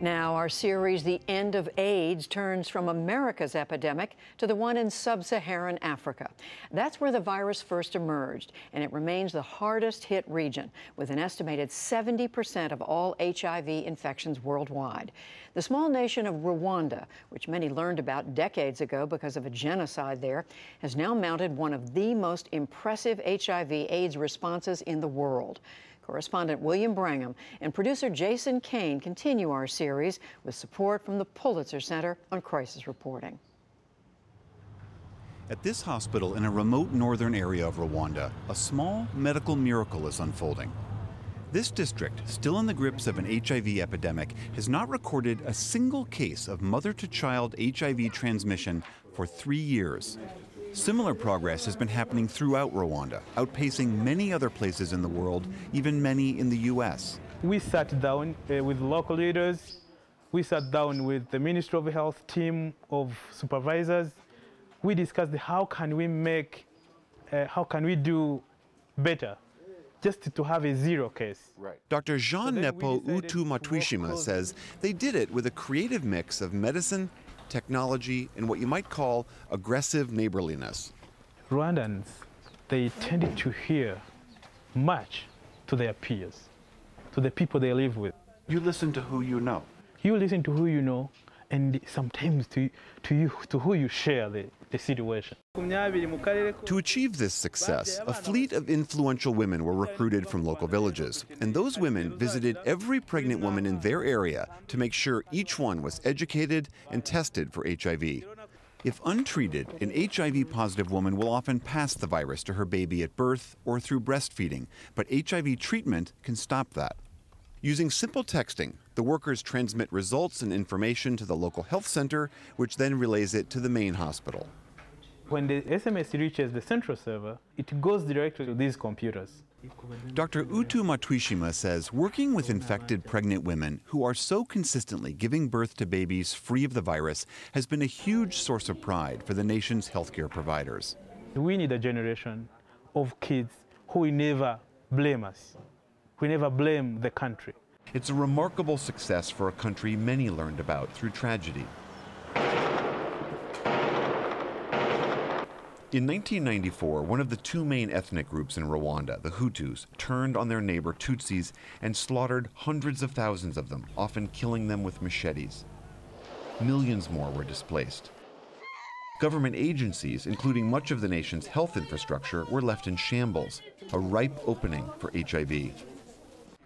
Now, our series, The End of AIDS, turns from America's epidemic to the one in sub Saharan Africa. That's where the virus first emerged, and it remains the hardest hit region, with an estimated 70% of all HIV infections worldwide. The small nation of Rwanda, which many learned about decades ago because of a genocide there, has now mounted one of the most impressive HIV AIDS responses in the world. Correspondent William Brangham and producer Jason Kane continue our series with support from the Pulitzer Center on Crisis Reporting. At this hospital in a remote northern area of Rwanda, a small medical miracle is unfolding. This district, still in the grips of an HIV epidemic, has not recorded a single case of mother to child HIV transmission for three years. Similar progress has been happening throughout Rwanda, outpacing many other places in the world, even many in the U.S. We sat down uh, with local leaders. We sat down with the Ministry of Health team of supervisors. We discussed how can we make, uh, how can we do better just to have a zero case. Right. Dr. Jean so Nepo Utumatwishima says they did it with a creative mix of medicine technology, and what you might call aggressive neighborliness. Rwandans, they tended to hear much to their peers, to the people they live with. You listen to who you know. You listen to who you know, and sometimes to, to, you, to who you share the, the situation. To achieve this success, a fleet of influential women were recruited from local villages, and those women visited every pregnant woman in their area to make sure each one was educated and tested for HIV. If untreated, an HIV positive woman will often pass the virus to her baby at birth or through breastfeeding, but HIV treatment can stop that. Using simple texting, the workers transmit results and information to the local health center, which then relays it to the main hospital. When the SMS reaches the central server, it goes directly to these computers. Dr. Utumatwishima says working with infected pregnant women who are so consistently giving birth to babies free of the virus has been a huge source of pride for the nation's healthcare providers. We need a generation of kids who will never blame us we never blame the country. It's a remarkable success for a country many learned about through tragedy. In 1994, one of the two main ethnic groups in Rwanda, the Hutus, turned on their neighbor Tutsis and slaughtered hundreds of thousands of them, often killing them with machetes. Millions more were displaced. Government agencies, including much of the nation's health infrastructure, were left in shambles, a ripe opening for HIV.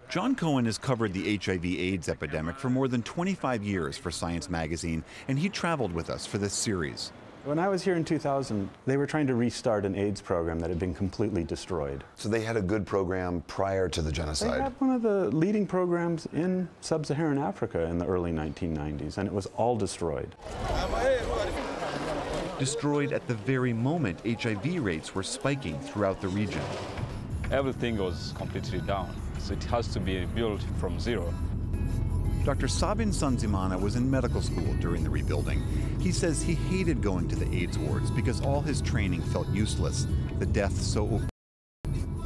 John Cohen has covered the HIV AIDS epidemic for more than 25 years for Science magazine, and he traveled with us for this series. When I was here in 2000, they were trying to restart an AIDS program that had been completely destroyed. So they had a good program prior to the genocide? They had one of the leading programs in sub-Saharan Africa in the early 1990s, and it was all destroyed. Destroyed at the very moment HIV rates were spiking throughout the region. Everything was completely down. So it has to be built from zero. Dr. Sabin Nsanzimana was in medical school during the rebuilding. He says he hated going to the AIDS wards because all his training felt useless. The death so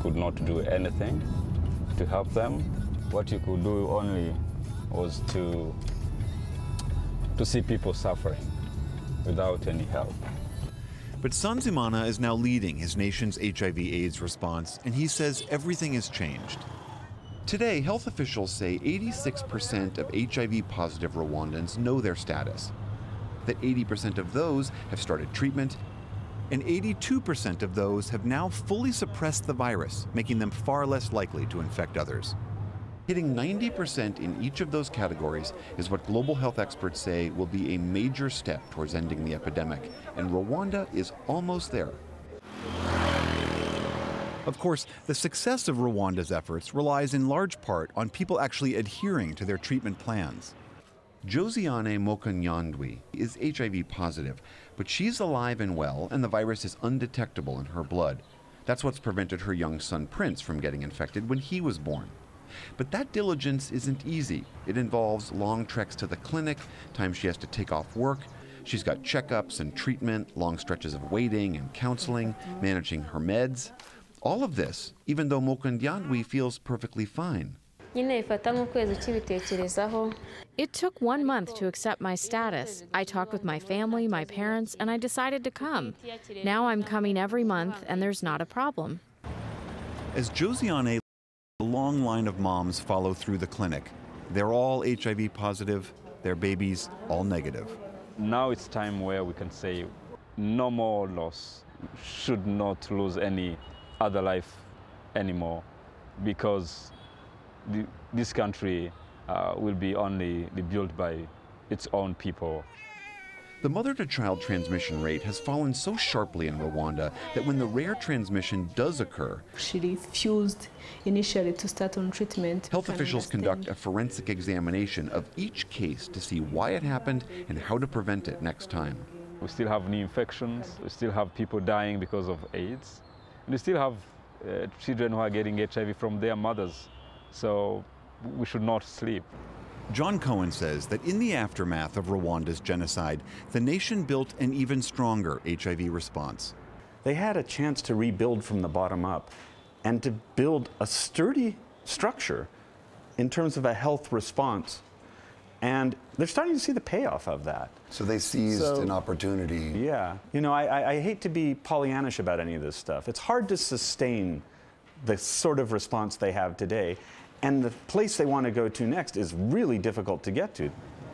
could not do anything to help them. What you could do only was to to see people suffering without any help. But Nsanzimana is now leading his nation's HIV/AIDS response, and he says everything has changed. Today, health officials say 86% of HIV positive Rwandans know their status, that 80% of those have started treatment, and 82% of those have now fully suppressed the virus, making them far less likely to infect others. Hitting 90% in each of those categories is what global health experts say will be a major step towards ending the epidemic, and Rwanda is almost there. Of course, the success of Rwanda's efforts relies in large part on people actually adhering to their treatment plans. Josiane Mukanyandwi is HIV positive, but she's alive and well, and the virus is undetectable in her blood. That's what's prevented her young son Prince from getting infected when he was born. But that diligence isn't easy. It involves long treks to the clinic, times she has to take off work. She's got checkups and treatment, long stretches of waiting and counseling, managing her meds. All of this, even though Mukanyandwi feels perfectly fine. nyine ifata nk'ukwezi ukibitekerezaho It took one month to accept my status. I talked with my family, my parents, and I decided to come. Now I'm coming every month, and there's not a problem. As Josiane, a long line of moms follow through the clinic. They're all HIV positive, their babies all negative. Now it's time where we can say no more loss, should not lose any other life anymore because the, this country uh, will be only built by its own people. The mother to child transmission rate has fallen so sharply in Rwanda that when the rare transmission does occur, she refused initially to start on treatment. Health officials conduct a forensic examination of each case to see why it happened and how to prevent it next time. We still have new infections, we still have people dying because of AIDS, and we still have uh, children who are getting HIV from their mothers. So we should not sleep. John Cohen says that in the aftermath of Rwanda's genocide, the nation built an even stronger HIV response. They had a chance to rebuild from the bottom up and to build a sturdy structure in terms of a health response. And they're starting to see the payoff of that. So they seized So- an opportunity. Yeah. You know, I, I, I hate to be Pollyannish about any of this stuff. It's hard to sustain the sort of response they have today. And the place they want to go to next is really difficult to get to.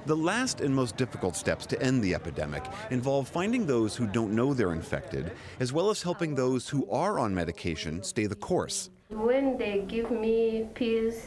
The last and most difficult steps to end the epidemic involve finding those who don't know they're infected, as well as helping those who are on medication stay the course. When they give me pills,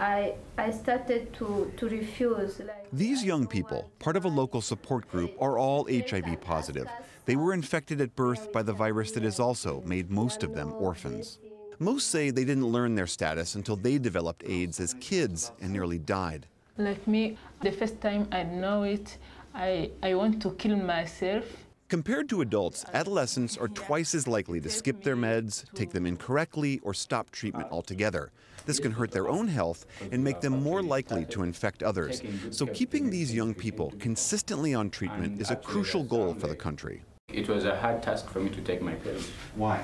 I, I started to, to refuse. Like, These young people, part of a local support group, are all HIV positive. They were infected at birth by the virus that has also made most of them orphans. Most say they didn't learn their status until they developed AIDS as kids and nearly died. Like me, the first time I know it, I, I want to kill myself. Compared to adults, adolescents are twice as likely to skip their meds, take them incorrectly, or stop treatment altogether. This can hurt their own health and make them more likely to infect others. So, keeping these young people consistently on treatment is a crucial goal for the country. It was a hard task for me to take my pills. Why?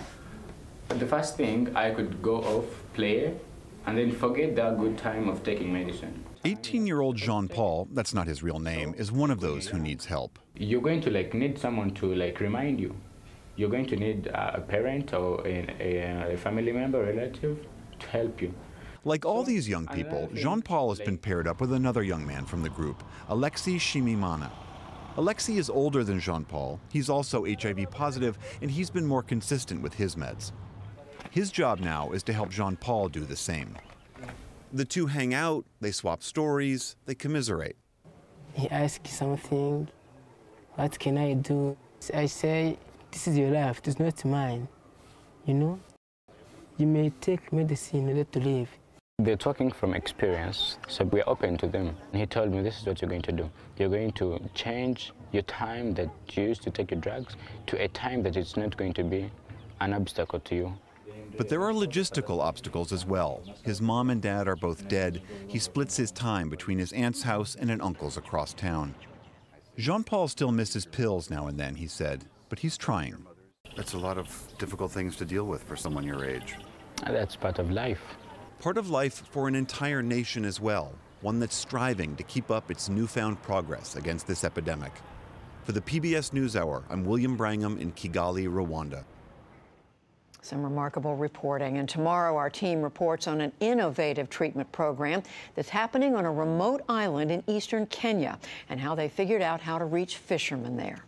The first thing, I could go off, play, and then forget that good time of taking medicine. 18 year old Jean Paul, that's not his real name, is one of those who needs help. You're going to like need someone to like remind you. You're going to need a parent or a, a, a family member, relative to help you. Like all these young people, Jean Paul has been paired up with another young man from the group, Alexei Shimimana. Alexei is older than Jean Paul. He's also HIV positive, and he's been more consistent with his meds. His job now is to help Jean Paul do the same. The two hang out, they swap stories, they commiserate. He asks something, what can I do? I say, this is your life, it's not mine. You know? You may take medicine in order to live. They're talking from experience, so we're open to them. And he told me, this is what you're going to do. You're going to change your time that you used to take your drugs to a time that it's not going to be an obstacle to you. But there are logistical obstacles as well. His mom and dad are both dead. He splits his time between his aunt's house and an uncle's across town. Jean Paul still misses pills now and then, he said, but he's trying. That's a lot of difficult things to deal with for someone your age. That's part of life. Part of life for an entire nation as well, one that's striving to keep up its newfound progress against this epidemic. For the PBS NewsHour, I'm William Brangham in Kigali, Rwanda. Some remarkable reporting. And tomorrow, our team reports on an innovative treatment program that's happening on a remote island in eastern Kenya and how they figured out how to reach fishermen there.